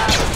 I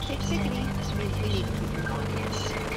tick, tick, tickety. Means we need to keep recording.